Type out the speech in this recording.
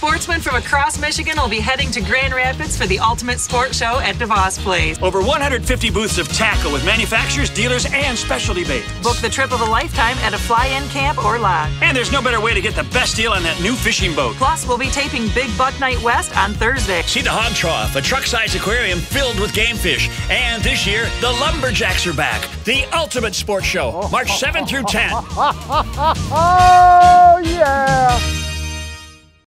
Sportsmen from across Michigan will be heading to Grand Rapids for the Ultimate Sports Show at DeVos Place. Over 150 booths of tackle with manufacturers, dealers, and specialty bait. Book the trip of a lifetime at a fly-in camp or lodge. And there's no better way to get the best deal on that new fishing boat. Plus, we'll be taping Big Buck Night West on Thursday. See the Hawg Trough, a truck-sized aquarium filled with game fish. And this year, the Lumberjacks are back. The Ultimate Sports Show, March 7 through 10.